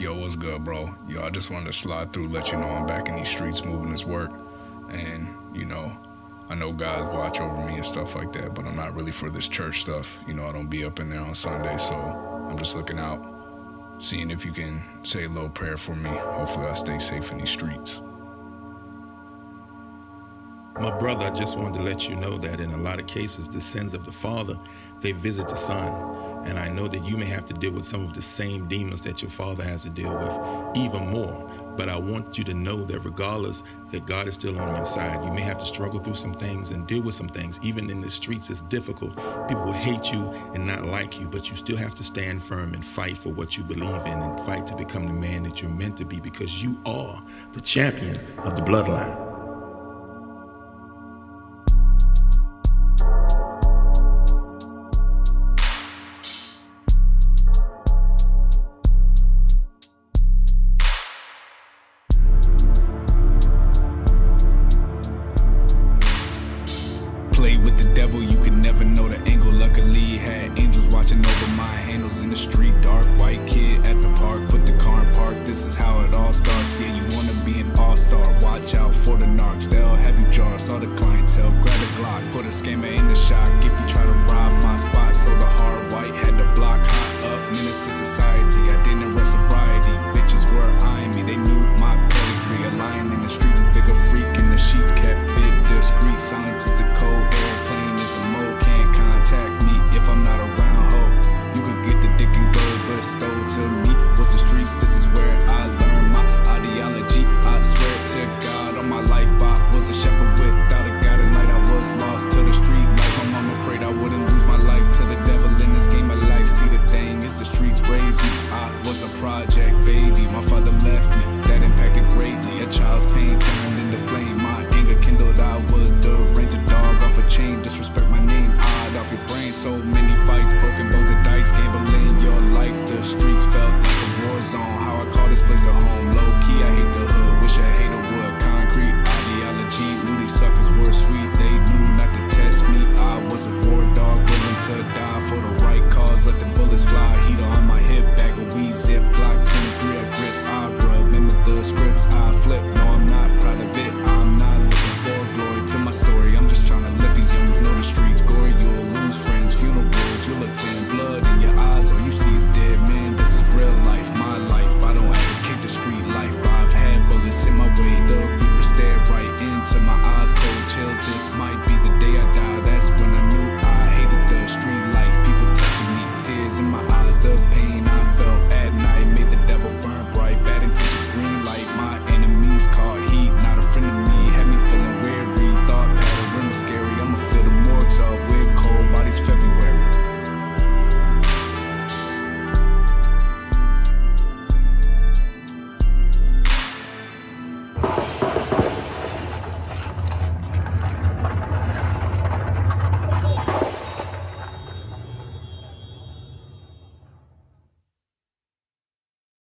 Yo, what's good, bro? Yo, I just wanted to slide through, let you know I'm back in these streets moving this work. And, you know, I know God watch over me and stuff like that, but I'm not really for this church stuff. You know, I don't be up in there on Sunday, so I'm just looking out, seeing if you can say a little prayer for me. Hopefully I stay safe in these streets. My brother, I just wanted to let you know that in a lot of cases, the sins of the father, they visit the son. And I know that you may have to deal with some of the same demons that your father has to deal with, even more. But I want you to know that regardless that God is still on your side, you may have to struggle through some things and deal with some things. Even in the streets, it's difficult. People will hate you and not like you, but you still have to stand firm and fight for what you believe in and fight to become the man that you're meant to be because you are the champion of the bloodline. Devil, you can never know the angle. Luckily, had angels watching over my handles